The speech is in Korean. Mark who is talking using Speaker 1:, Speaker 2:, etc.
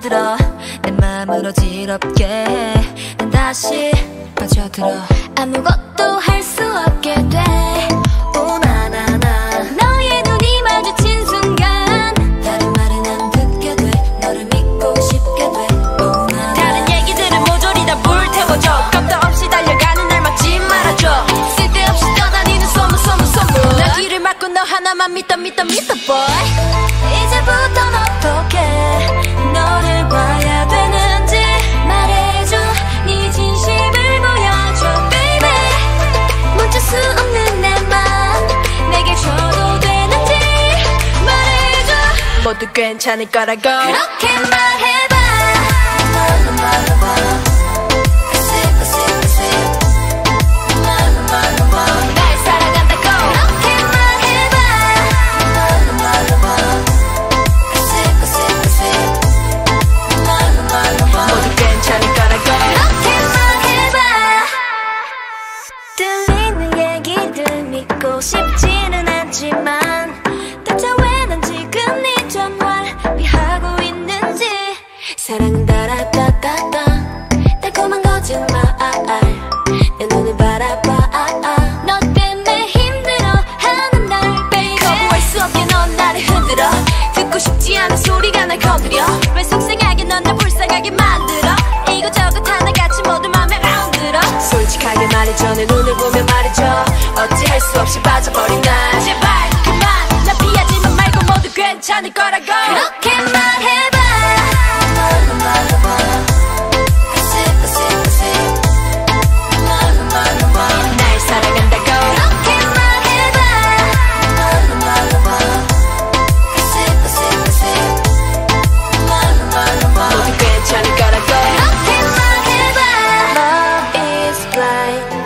Speaker 1: 들어. 내 맘을 어지럽게 난 다시 빠져들어. 아무것도 할 수 없게 돼. 오나나나. 너의 눈이 마주친 순간 다른 말은 안 듣게 돼. 너를 믿고 싶게 돼. 오나나.
Speaker 2: 다른 얘기들은 모조리 다 불태워줘. 겁도 없이 달려가는 날 막지 말아줘.
Speaker 1: 쓸데없이 떠다니는 소문 소문 소문.
Speaker 2: 나 길을 막고 너 하나만 믿어 믿어 믿어 boy.
Speaker 1: 어떻게 너를
Speaker 2: 모두 괜찮을 거라고.
Speaker 1: 그렇게 말해봐. 말로 말로 들리는 얘기들 믿고 싶지는 않지만 사랑은 달아따따따 달콤한 거짓말. 내 눈을 바라봐. 너 때문에 힘들어하는 날 baby.
Speaker 2: 거부할 수 없게 넌 나를 흔들어. 듣고 싶지 않은 소리가 날 건드려. 왜 속상하게 넌날 불쌍하게 만들어? 이것저것 하나같이 모두 맘에 안 들어. 솔직하게 말해줘. 내 눈을 보며 말해줘. 어찌할 수 없이 빠져버린 나 제발 그만. 나 피하지만 말고 모두 괜찮을 거라고.
Speaker 1: 그렇게 말해봐 light